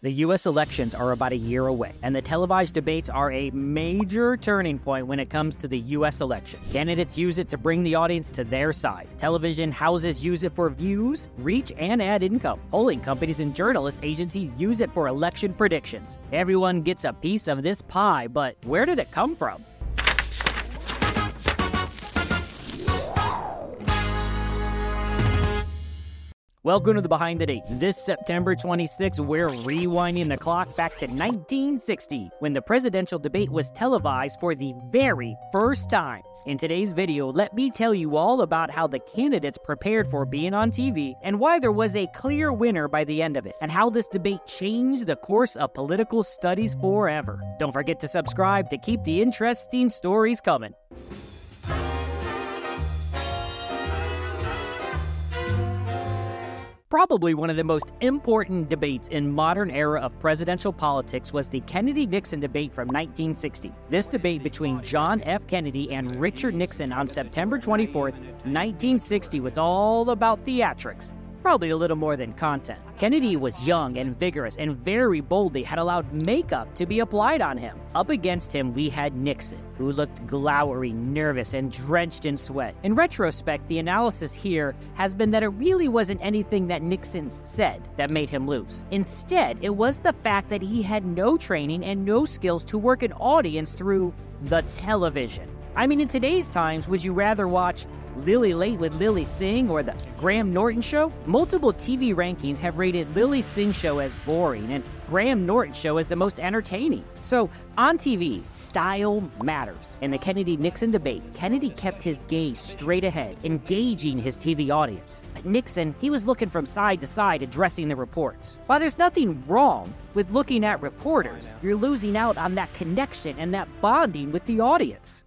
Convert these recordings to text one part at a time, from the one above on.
The US elections are about a year away, and the televised debates are a major turning point when it comes to the US election. Candidates use it to bring the audience to their side. Television houses use it for views, reach, and ad income. Polling companies and journalist agencies use it for election predictions. Everyone gets a piece of this pie, but where did it come from? Welcome to the Behind the Date. This September 26, we're rewinding the clock back to 1960 when the presidential debate was televised for the very first time. In today's video, let me tell you all about how the candidates prepared for being on TV and why there was a clear winner by the end of it, and how this debate changed the course of political studies forever. Don't forget to subscribe to keep the interesting stories coming. Probably one of the most important debates in modern era of presidential politics was the Kennedy-Nixon debate from 1960. This debate between John F. Kennedy and Richard Nixon on September 24, 1960 was all about theatrics probably a little more than content. Kennedy was young and vigorous and very boldly had allowed makeup to be applied on him. Up against him, we had Nixon, who looked glowery, nervous, and drenched in sweat. In retrospect, the analysis here has been that it really wasn't anything that Nixon said that made him lose. Instead, it was the fact that he had no training and no skills to work an audience through the television. I mean, in today's times, would you rather watch Lily Late with Lilly Singh or the Graham Norton Show? Multiple TV rankings have rated Lilly Singh Show as boring and Graham Norton Show as the most entertaining. So, on TV, style matters. In the Kennedy Nixon debate, Kennedy kept his gaze straight ahead, engaging his TV audience. But Nixon, he was looking from side to side, addressing the reports. While there's nothing wrong with looking at reporters, you're losing out on that connection and that bonding with the audience.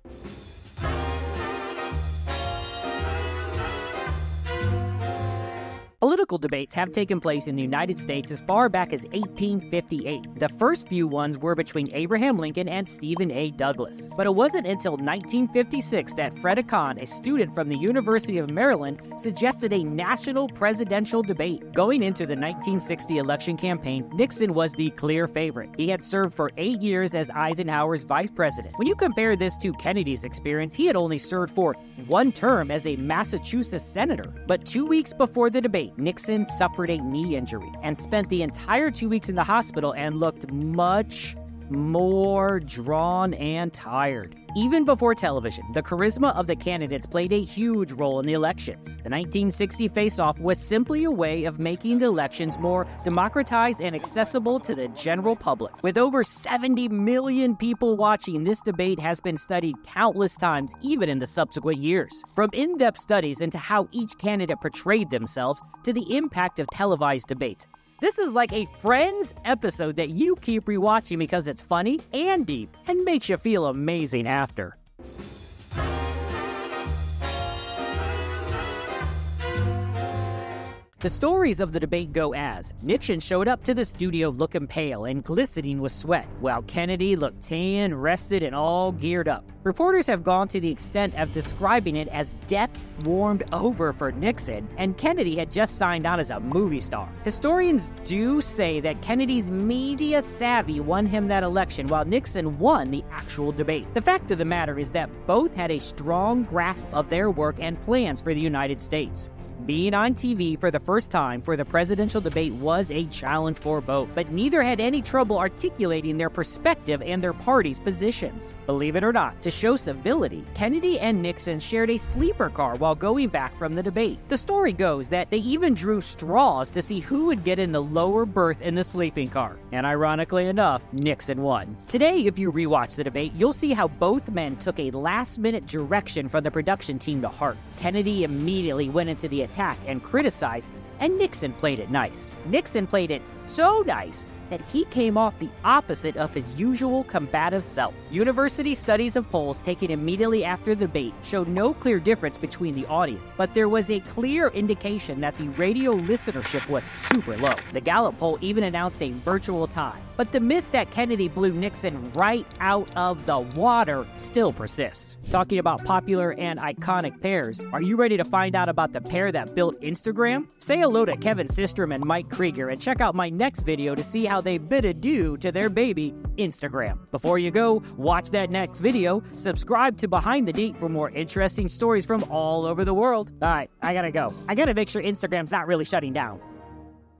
Political debates have taken place in the United States as far back as 1858. The first few ones were between Abraham Lincoln and Stephen A. Douglas. But it wasn't until 1956 that Fred Akon, a student from the University of Maryland, suggested a national presidential debate. Going into the 1960 election campaign, Nixon was the clear favorite. He had served for eight years as Eisenhower's vice president. When you compare this to Kennedy's experience, he had only served for one term as a Massachusetts senator. But two weeks before the debate, Nixon suffered a knee injury and spent the entire two weeks in the hospital and looked much more drawn and tired. Even before television, the charisma of the candidates played a huge role in the elections. The 1960 face-off was simply a way of making the elections more democratized and accessible to the general public. With over 70 million people watching, this debate has been studied countless times, even in the subsequent years. From in-depth studies into how each candidate portrayed themselves to the impact of televised debates, this is like a Friends episode that you keep rewatching because it's funny and deep and makes you feel amazing after. The stories of the debate go as Nixon showed up to the studio looking pale and glistening with sweat, while Kennedy looked tan, rested, and all geared up. Reporters have gone to the extent of describing it as death warmed over for Nixon, and Kennedy had just signed on as a movie star. Historians do say that Kennedy's media savvy won him that election, while Nixon won the actual debate. The fact of the matter is that both had a strong grasp of their work and plans for the United States. Being on TV for the first time for the presidential debate was a challenge for both, but neither had any trouble articulating their perspective and their party's positions. Believe it or not, to show civility, Kennedy and Nixon shared a sleeper car while going back from the debate. The story goes that they even drew straws to see who would get in the lower berth in the sleeping car. And ironically enough, Nixon won. Today, if you rewatch the debate, you'll see how both men took a last minute direction from the production team to heart. Kennedy immediately went into the attack and criticize, and Nixon played it nice. Nixon played it so nice that he came off the opposite of his usual combative self. University studies of polls taken immediately after the debate showed no clear difference between the audience, but there was a clear indication that the radio listenership was super low. The Gallup poll even announced a virtual tie. But the myth that Kennedy blew Nixon right out of the water still persists. Talking about popular and iconic pairs, are you ready to find out about the pair that built Instagram? Say hello to Kevin Systrom and Mike Krieger and check out my next video to see how they bid adieu to their baby, Instagram. Before you go, watch that next video, subscribe to Behind the Date for more interesting stories from all over the world. Alright, I gotta go. I gotta make sure Instagram's not really shutting down.